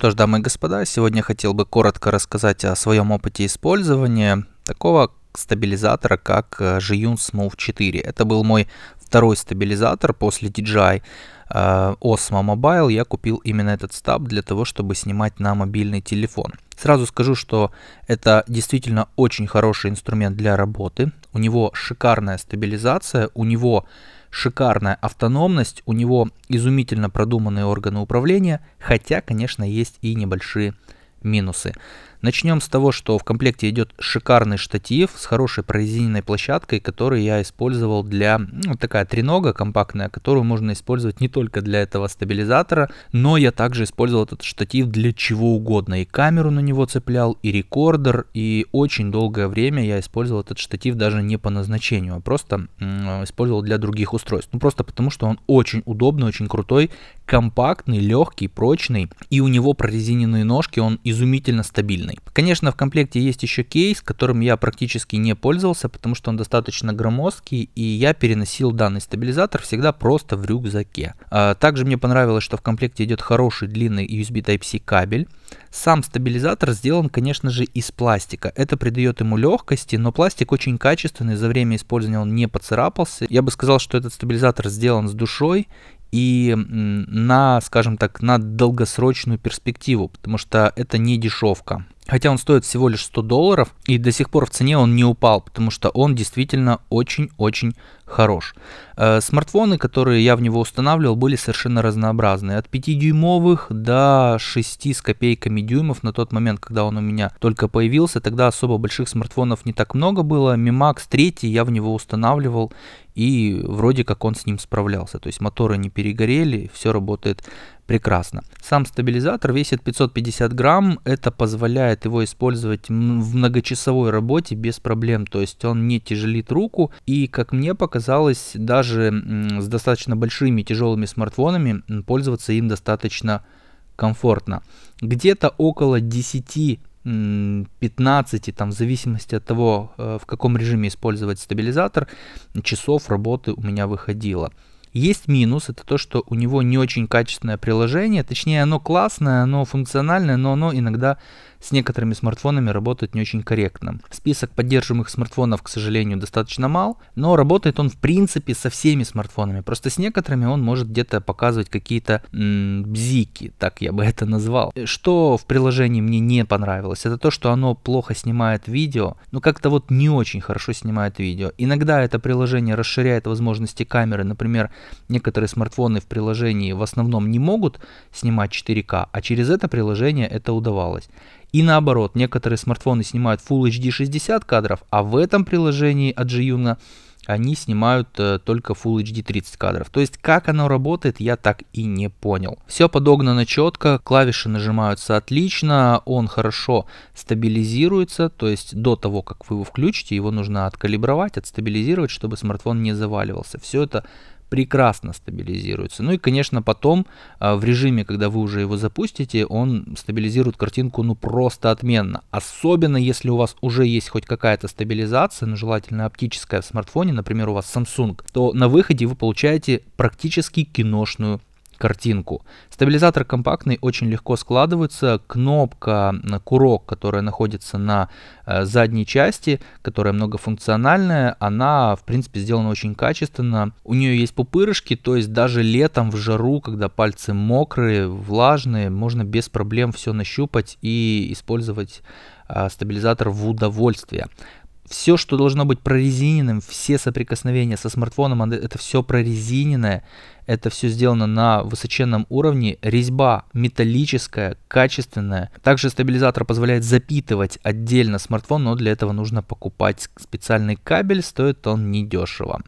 что ж, дамы и господа, сегодня хотел бы коротко рассказать о своем опыте использования такого стабилизатора, как Jiyun Smooth 4. Это был мой второй стабилизатор после DJI э, Osmo Mobile. Я купил именно этот стаб для того, чтобы снимать на мобильный телефон. Сразу скажу, что это действительно очень хороший инструмент для работы. У него шикарная стабилизация, у него шикарная автономность, у него изумительно продуманные органы управления, хотя, конечно, есть и небольшие минусы. Начнем с того, что в комплекте идет шикарный штатив с хорошей прорезиненной площадкой, который я использовал для, ну, такая тренога компактная, которую можно использовать не только для этого стабилизатора, но я также использовал этот штатив для чего угодно. И камеру на него цеплял, и рекордер, и очень долгое время я использовал этот штатив даже не по назначению, а просто использовал для других устройств. Ну просто потому, что он очень удобный, очень крутой, компактный, легкий, прочный, и у него прорезиненные ножки, он изумительно стабильный. Конечно, в комплекте есть еще кейс, которым я практически не пользовался, потому что он достаточно громоздкий, и я переносил данный стабилизатор всегда просто в рюкзаке. А, также мне понравилось, что в комплекте идет хороший длинный USB Type-C кабель. Сам стабилизатор сделан, конечно же, из пластика. Это придает ему легкости, но пластик очень качественный, за время использования он не поцарапался. Я бы сказал, что этот стабилизатор сделан с душой, и на, скажем так, на долгосрочную перспективу, потому что это не дешевка. Хотя он стоит всего лишь 100 долларов, и до сих пор в цене он не упал, потому что он действительно очень-очень хорош. Э, смартфоны, которые я в него устанавливал, были совершенно разнообразные. От 5-дюймовых до 6 с копейками дюймов на тот момент, когда он у меня только появился. Тогда особо больших смартфонов не так много было. Mi Max 3 я в него устанавливал, и вроде как он с ним справлялся. То есть моторы не перегорели, все работает прекрасно. Сам стабилизатор весит 550 грамм, это позволяет его использовать в многочасовой работе без проблем, то есть он не тяжелит руку и, как мне показалось, даже с достаточно большими тяжелыми смартфонами пользоваться им достаточно комфортно. Где-то около 10 15, там, в зависимости от того, э, в каком режиме использовать стабилизатор, часов работы у меня выходило. Есть минус, это то, что у него не очень качественное приложение, точнее оно классное, оно функциональное, но оно иногда с некоторыми смартфонами работает не очень корректно. Список поддерживаемых смартфонов, к сожалению, достаточно мал, но работает он в принципе со всеми смартфонами. Просто с некоторыми он может где-то показывать какие-то бзики, так я бы это назвал. Что в приложении мне не понравилось, это то, что оно плохо снимает видео, ну как-то вот не очень хорошо снимает видео. Иногда это приложение расширяет возможности камеры, например, некоторые смартфоны в приложении в основном не могут снимать 4К, а через это приложение это удавалось. И наоборот, некоторые смартфоны снимают Full HD 60 кадров, а в этом приложении от Jiyun они снимают э, только Full HD 30 кадров. То есть как оно работает, я так и не понял. Все подогнано четко, клавиши нажимаются отлично, он хорошо стабилизируется, то есть до того, как вы его включите, его нужно откалибровать, отстабилизировать, чтобы смартфон не заваливался. Все это прекрасно стабилизируется. Ну и, конечно, потом а, в режиме, когда вы уже его запустите, он стабилизирует картинку ну просто отменно. Особенно если у вас уже есть хоть какая-то стабилизация, ну желательно оптическая в смартфоне, например, у вас Samsung, то на выходе вы получаете практически киношную картинку. Стабилизатор компактный, очень легко складывается. Кнопка, курок, которая находится на э, задней части, которая многофункциональная, она в принципе сделана очень качественно. У нее есть пупырышки, то есть даже летом в жару, когда пальцы мокрые, влажные, можно без проблем все нащупать и использовать э, стабилизатор в удовольствие все, что должно быть прорезиненным, все соприкосновения со смартфоном, это все прорезиненное, это все сделано на высоченном уровне, резьба металлическая, качественная. Также стабилизатор позволяет запитывать отдельно смартфон, но для этого нужно покупать специальный кабель, стоит он недешево.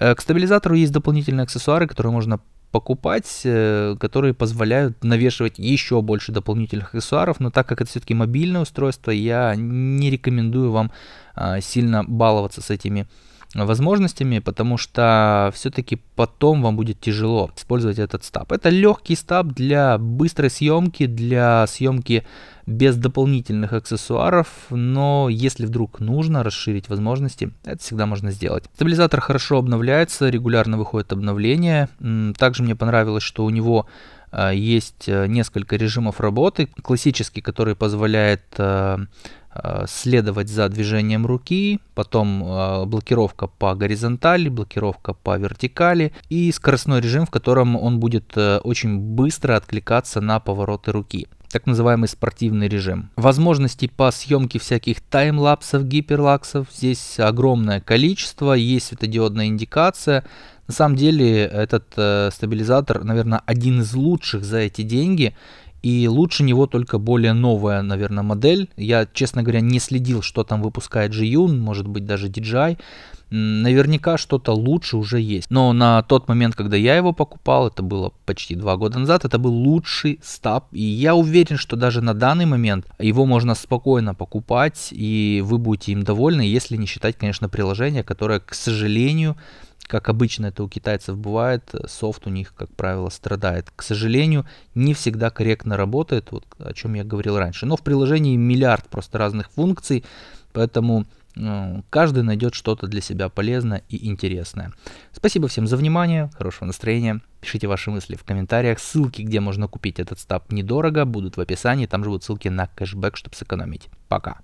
Э, к стабилизатору есть дополнительные аксессуары, которые можно покупать, э, которые позволяют навешивать еще больше дополнительных аксессуаров, но так как это все-таки мобильное устройство, я не рекомендую вам а, сильно баловаться с этими возможностями, потому что все-таки потом вам будет тяжело использовать этот стаб. Это легкий стаб для быстрой съемки, для съемки без дополнительных аксессуаров, но если вдруг нужно расширить возможности, это всегда можно сделать. Стабилизатор хорошо обновляется, регулярно выходит обновление. Также мне понравилось, что у него есть несколько режимов работы. Классический, который позволяет следовать за движением руки, потом блокировка по горизонтали, блокировка по вертикали и скоростной режим, в котором он будет очень быстро откликаться на повороты руки так называемый спортивный режим. Возможностей по съемке всяких таймлапсов, гиперлапсов здесь огромное количество, есть светодиодная индикация. На самом деле этот э, стабилизатор, наверное, один из лучших за эти деньги. И лучше него только более новая, наверное, модель. Я, честно говоря, не следил, что там выпускает Jiyun, может быть даже DJI. Наверняка что-то лучше уже есть. Но на тот момент, когда я его покупал, это было почти два года назад, это был лучший стаб. И я уверен, что даже на данный момент его можно спокойно покупать, и вы будете им довольны, если не считать, конечно, приложение, которое, к сожалению, как обычно это у китайцев бывает, софт у них, как правило, страдает. К сожалению, не всегда корректно работает, вот о чем я говорил раньше. Но в приложении миллиард просто разных функций, поэтому ну, каждый найдет что-то для себя полезное и интересное. Спасибо всем за внимание, хорошего настроения. Пишите ваши мысли в комментариях. Ссылки, где можно купить этот стаб недорого, будут в описании. Там же будут ссылки на кэшбэк, чтобы сэкономить. Пока.